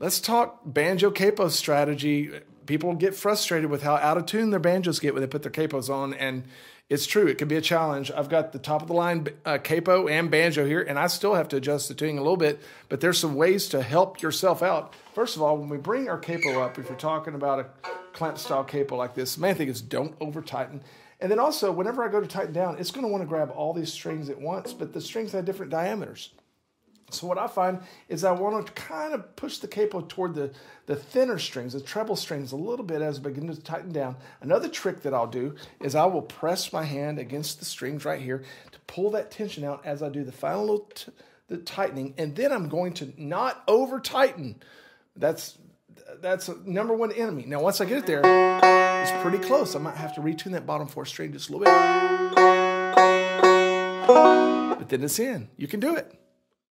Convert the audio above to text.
let's talk banjo capo strategy. People get frustrated with how out of tune their banjos get when they put their capos on, and it's true. It can be a challenge. I've got the top of the line uh, capo and banjo here, and I still have to adjust the tuning a little bit. But there's some ways to help yourself out. First of all, when we bring our capo up, if you're talking about a clamp style capo like this, the main thing is don't over tighten. And then also, whenever I go to tighten down, it's going to want to grab all these strings at once, but the strings have different diameters. So what I find is I want to kind of push the capo toward the, the thinner strings, the treble strings a little bit as I begin to tighten down. Another trick that I'll do is I will press my hand against the strings right here to pull that tension out as I do the final little the tightening, and then I'm going to not over tighten. That's that's number one enemy. Now once I get it there, it's pretty close. I might have to retune that bottom four string just a little bit. But then it's in. You can do it.